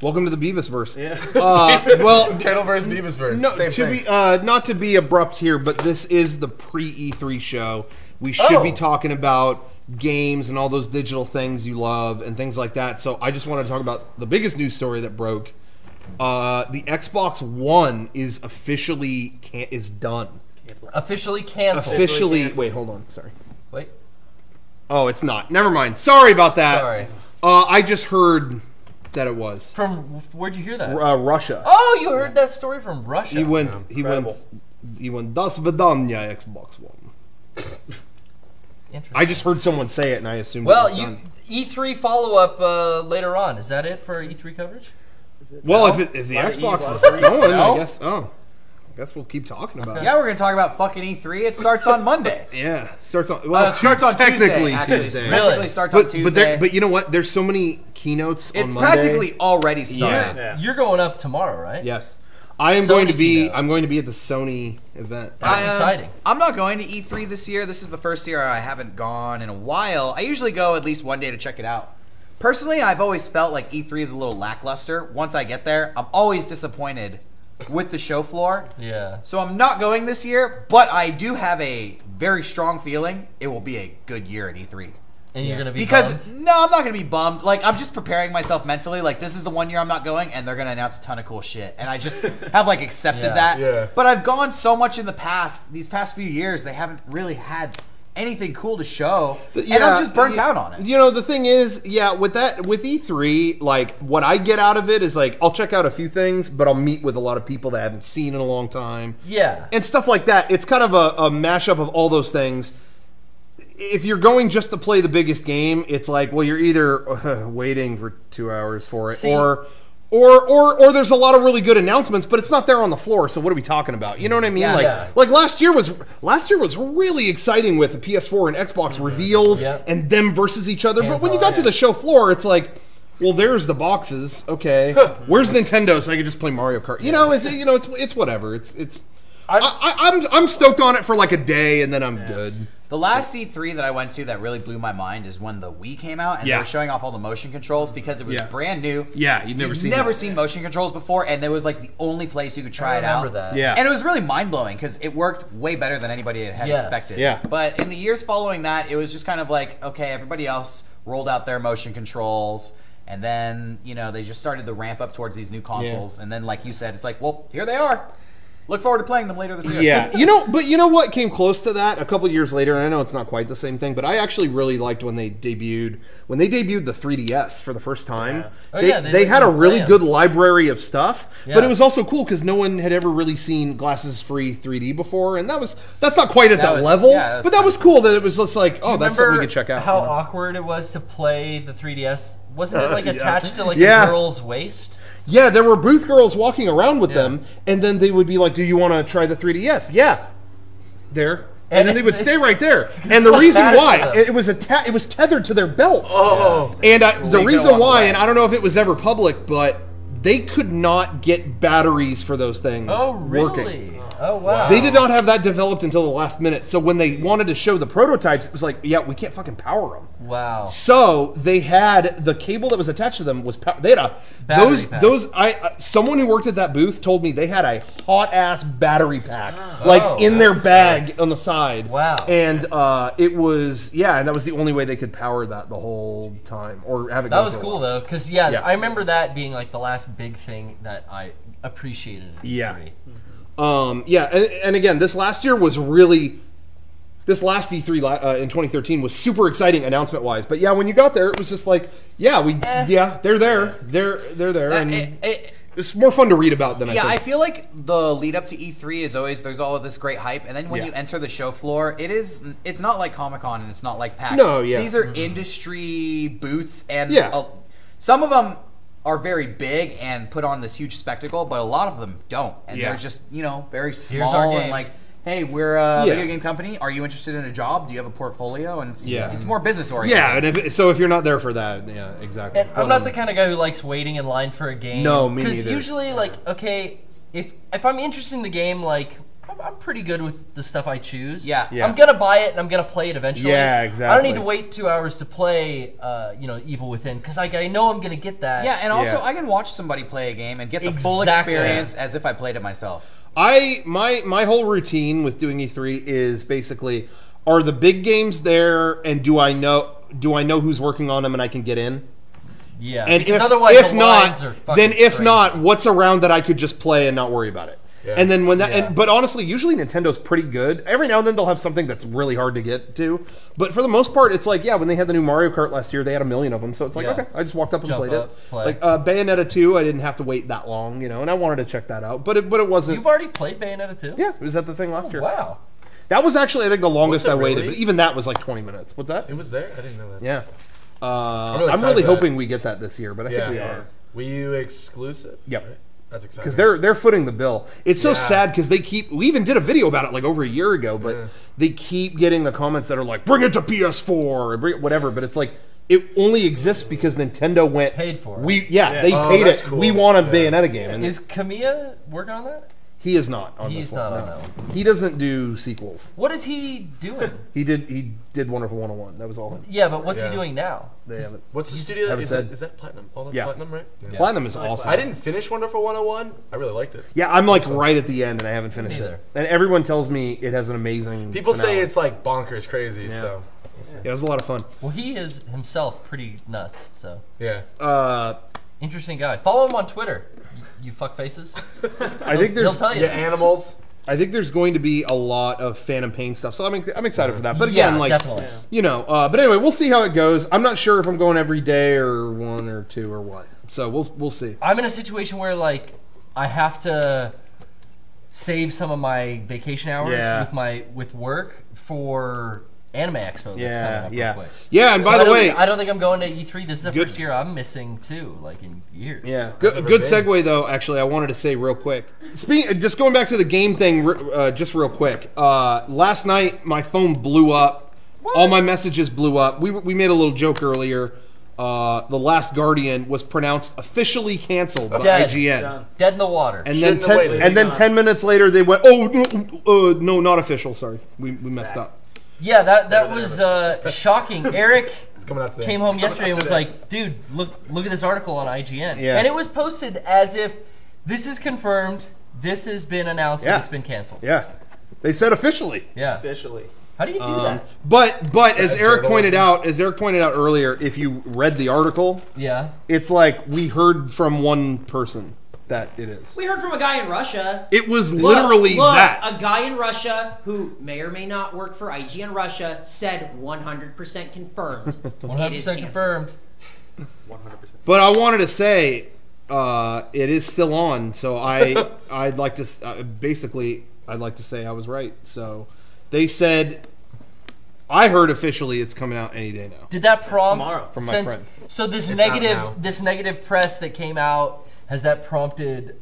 Welcome to the Beavis verse. Yeah. Uh, well, Turtle versus Beavis verse. no, Same to thing. be uh, not to be abrupt here, but this is the pre E3 show. We should Oh. be talking about games and all those digital things you love and things like that. So I just want to talk about the biggest news story that broke. Uh, the Xbox One is officially can- is done. Officially canceled. Officially, wait, hold on, sorry. Wait. Oh, it's not. Never mind. Sorry about that. Sorry. Uh, I just heard that it was From where'd you hear that? uh, Russia. Oh, you heard that story from Russia. He went. Yeah, he went. He went. Das Vidanya Xbox One. Interesting. I just heard someone say it, and I assumed. well, it was you done. E3 follow up uh, later on. Is that it for E3 coverage? Well, No? if, it, if the Lot of Xbox is going, No. I guess. Oh, I guess we'll keep talking about it. Yeah, we're gonna talk about fucking E3. It starts on Monday. Yeah, starts on. Well, Uh, it starts on technically Tuesday. actually. Tuesday. It Technically Really? starts on But Tuesday. but there, but you know what? There's so many keynotes on it's Monday. practically already started. Yeah. You're going up tomorrow, right? yes. I am going to be. keynote. I'm going to be at the Sony event. That's I, uh, exciting. I'm not going to E3 this year. This is the first year I haven't gone in a while. I usually go at least one day to check it out. Personally, I've always felt like E3 is a little lackluster. Once I get there, I'm always disappointed with the show floor. Yeah. So I'm not going this year, but I do have a very strong feeling it will be a good year at E3. And you're gonna be Because bummed? no, I'm not gonna be bummed. Like I'm just preparing myself mentally. Like this is the one year I'm not going, and they're gonna announce a ton of cool shit, and I just have like accepted Yeah. that. Yeah. But I've gone so much in the past. These past few years, they haven't really had anything cool to show, and I'm just burnt yeah, out on it. You know, the thing is, yeah, with that with E3, like what I get out of it is like I'll check out a few things, but I'll meet with a lot of people that I haven't seen in a long time. Yeah. And stuff like that. It's kind of a, a mashup of all those things. If you're going just to play the biggest game, it's like, well, you're either uh, waiting for two hours for it, See- or, or, or, or there's a lot of really good announcements, but it's not there on the floor. So what are we talking about? You know what I mean? Yeah. like, Yeah. like last year was last year was really exciting with the PS4 and Xbox mm-hmm. reveals Yep. and them versus each other. but when you got to the show floor, it's like. Well, there's the boxes. Okay, where's Nintendo so I can just play Mario Kart? You know, it's you know, it's it's whatever. It's it's I, I- I, I'm I'm stoked on it for like a day, and then I'm good. The last E3 that I went to that really blew my mind is when the Wii came out and Yeah. they were showing off all the motion controls because it was Yeah. brand new. Yeah, you'd never You've seen never that. seen motion controls before, and it was like the only place you could try I it out. that. Yeah. And it was really mind blowing because it worked way better than anybody had Yes. expected. Yeah. But in the years following that, it was just kind of like, okay, everybody else rolled out their motion controls. And then, you know, they just started to ramp up towards these new consoles. And then, like you said, it's like, well, here they are. Look forward to playing them later this year. Yeah, you know, but you know what came close to that a couple years later, and I know it's not quite the same thing, but I actually really liked when they debuted when they debuted the 3DS for the first time. Yeah. Oh, they, yeah, they they had a really plan. good library of stuff, yeah. but it was also cool because no one had ever really seen glasses free 3D before, and that was that's not quite at that, That was- level, yeah, that's but that was cool that it was just like, oh, that's something we could check out. How you awkward it was to play the 3DS? Wasn't it uh, like Yeah. attached to like Yeah. a girl's waist? Yeah, there were booth girls walking around with Yeah. them, and then they would be like, "Do you want to try the 3DS?" Yeah, there. And, then they would stay right there. And the reason why it was atta- it was tethered to their belt. Oh. And uh, the reason why, and I don't know if it was ever public, but they could not get batteries for those things Oh, really? working. Oh, wow. They did not have that developed until the last minute. So when they wanted to show the prototypes, it was like, yeah, we can't fucking power them. Wow. So they had the cable that was attached to them was pow- they had a Battery those pack. those I uh, someone who worked at that booth told me they had a hot ass battery pack like Oh, in their bag sucks. on the side. Wow. And uh, it was yeah, and that was the only way they could power that the whole time or have it. That was cool though, because yeah, Yeah. I remember that being like the last big thing that I appreciated. at Yeah. E3. Um, yeah, and, and again, this last year was really. This last E3 uh, in 2013 was super exciting announcement wise, but yeah, when you got there, it was just like, yeah, we, Eh. yeah, they're there, they're they're there, Uh, and it- it's more fun to read about than Yeah, I I feel like the lead up to E3 is always there's all of this great hype, and then when Yeah. you enter the show floor, it is it's not like Comic Con and it's not like PAX. No, yeah. These are industry booths, and Yeah. uh, some of them are very big and put on this huge spectacle, but a lot of them don't, and Yeah. they're just you know very small and like. Hey, we're a Yeah. video game company. Are you interested in a job? Do you have a portfolio? And it's, Yeah. it's more business oriented. yeah, and if, so if you're not there for that, yeah, exactly. And I'm not the kind of guy who likes waiting in line for a game. No, me Because usually, like, okay, if if I'm interested in the game, like I'm, I'm pretty good with the stuff I choose. Yeah. Yeah. I'm gonna buy it and I'm gonna play it eventually. Yeah, exactly. I don't need to wait two hours to play, uh, you know, Evil Within because I, I know I'm gonna get that. Yeah, and also Yeah. I can watch somebody play a game and get the full experience as if I played it myself. I my my whole routine with doing E3 is basically are the big games there and do I know do I know who's working on them and I can get in? yeah. And if, otherwise if the not, lines are then if crazy. not, what's around that I could just play and not worry about it? Yeah. And then when that, Yeah. and, but honestly, usually Nintendo's pretty good. Every now and then they'll have something that's really hard to get to, but for the most part, it's like yeah, when they had the new Mario Kart last year, they had a million of them, so it's like Yeah. okay, I just walked up and Jump played up, it. play. Like uh, Bayonetta two, I didn't have to wait that long, you know, and I wanted to check that out, but it but it wasn't. you've already played Bayonetta 2? yeah, was that the thing last year? Wow. That was actually I think the longest it I waited, really? but even that was like twenty minutes. What's that? It was there. I didn't know that. Yeah. Uh, really I'm really hoping we get that this year, but I think we Yeah. are. Wii U exclusive. Yep. Right? That's exciting. because they're they're footing the bill. It's so Yeah. sad because they keep. We even did a video about it like over a year ago, but Yeah. they keep getting the comments that are like, "Bring it to PS4," or bring it, whatever. But it's like it only exists because Nintendo went Paid for it. We yeah, Yeah. they Oh, paid it. cool. We want a Yeah. Bayonetta game, and Is Kamiya working on that? He is not on He's this one. not on no. that one. He doesn't do sequels. What is he doing? He did he did Wonderful 101. That was all him. yeah, but what's Yeah. he doing now? They haven't. What's the studio? haven't Is said. that, is that platinum? Oh, that's Yeah. platinum, right? Yeah. Platinum is I like awesome. I didn't finish Wonderful 101. I really liked it. Yeah, I'm like right at the end, and I haven't finished Neither. it. And everyone tells me it has an amazing. People say finale. it's like bonkers crazy. So Yeah, it was a lot of fun. Well, he is himself pretty nuts. So yeah. Uh, interesting guy. Follow him on Twitter. You, you fuck faces. I think He'll there's tell you. Yeah, animals. I think there's going to be a lot of Phantom Pain stuff, so I'm, I'm excited for that. But again, yeah, like definitely. you know, uh, but anyway, we'll see how it goes. I'm not sure if I'm going every day or one or two or what. So we'll we'll see. I'm in a situation where like I have to save some of my vacation hours Yeah. with my with work for Anime Expo. That's coming Yeah, up real yeah, quick. yeah. And So by the don't way, think- I don't think I'm going to E3. This is the Good- first year I'm missing too, like in years. yeah, good, good been. segue though. Actually, I wanted to say real quick. Speaking, just going back to the game thing, uh, just real quick. Uh, last night, my phone blew up. All my messages blew up. We we made a little joke earlier. Uh, the Last Guardian was pronounced officially canceled by Dead. IGN. Done. Dead in the water. And Shouldn't then ten, waited. and then Done. ten minutes later, they went, "Oh no, uh, no, not official. Sorry, we, we messed up." Yeah, that that was uh, shocking. Eric It's coming out today. came home yesterday and was like, "Dude, look look at this article on IGN." Yeah. And it was posted as if this is confirmed. This has been announced. Yeah. and It's been canceled. Yeah, they said officially. Yeah. Officially. How do you do Um, that? but but as Bad Eric pointed out, as Eric pointed out earlier, if you read the article, Yeah. it's like we heard from one person that it is. We heard from a guy in Russia. It was Look, literally look, that. A guy in Russia who may or may not work for IGN Russia said 100% confirmed. 100% is confirmed. 100%. But I wanted to say uh, it is still on, so I I'd like to uh, basically I'd like to say I was right. So they said I heard officially it's coming out any day now. Did that prompt Tomorrow. From my since friend. so this It's negative this negative press that came out has that prompted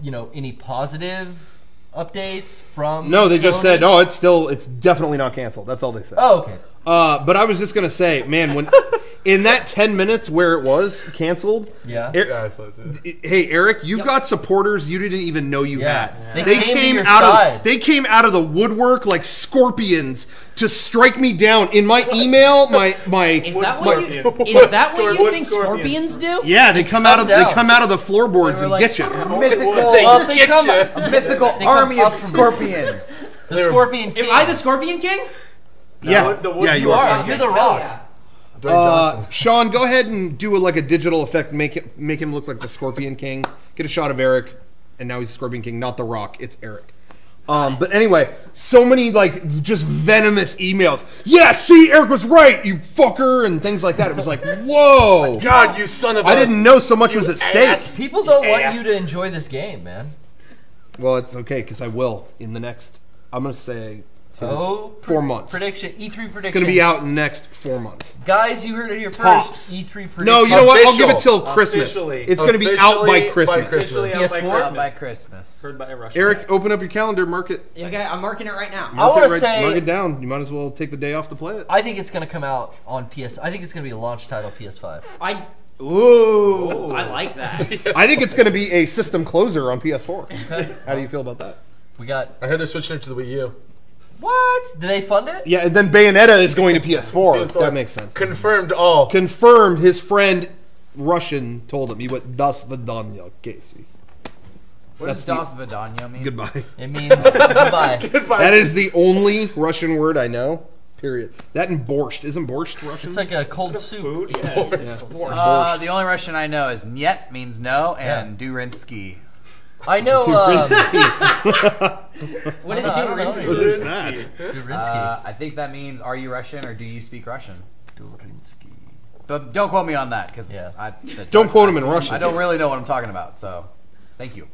you know any positive updates from No, they just said, "Oh, it's still, it's definitely not canceled." That's all they said. oh okay Uh, but I was just gonna say, man, when in that ten minutes where it was canceled, yeah Er- Yeah, I saw it hey Eric, you've got supporters you didn't even know you Yeah. had. They They, came to your out side. of they came out of the woodwork like scorpions to strike me down in my email. My my Is that what you, Scorpions. is that what you Wood think scorpions. scorpions do? yeah, they come out of they down. come out of the floorboards and were get you. Mythical, well, if they get come, ya. a mythical army of scorpions. the scorpion king Am I the Scorpion King? Yeah, wood- the wood yeah, you you are. are you're the rock Yeah. Dwayne Uh, Johnson. Shawn, go ahead and do a, like a digital effect, make it make him look like the Scorpion King. Get a shot of Eric, and now he's the Scorpion King, not the Rock. It's Eric. Um, but anyway, so many like just venomous emails. Yeah, see, Eric was right, you fucker, and things like that. It was like, whoa! God, you son of a. I didn't know so much was at stake. people don't want Ass. you to enjoy this game man Well, it's okay because I will in the next. I'm gonna say oh four months. prediction E3 prediction It's gonna be out in the next four months. guys you heard it here Tops. first E3 prediction No, you know what? I'll give it till Christmas. Officially. It's gonna be out by Christmas. Christmas. Officially out by Christmas. Out by Christmas. Heard by Russia. Eric, open up your calendar, mark it. Okay, I'm marking it right now. I Mark wanna say- mark it down. You might as well take the day off to play it. I think it's gonna come out on PS I think it's gonna be a launch title PS5 I ooh, I like that. I think it's going to be a system closer on PS4. How do you feel about that? We got I heard they're switching it to the Wii U. what? Did they fund it? Yeah, and then Bayonetta is going to PS4. PS4. That makes sense. Confirmed all. Confirmed. His friend Russian told him he went Das Vidanya, Casey. What That's does the- Das Vidanya mean? Goodbye. It means goodbye. Goodbye. That is the only Russian word I know. Period. That and borscht. Isn't borscht Russian? It's like a cold soup. It is. Uh, the only Russian I know is Niet means no and Durinsky. I know. Um, What is I don't know. Durinsky? what is that? Durinsky. Uh, I think that means are you Russian or do you speak Russian? Durinsky. But don't quote me on that because Yeah. I Don't quote him in Russian. I don't really know what I'm talking about. So, thank you.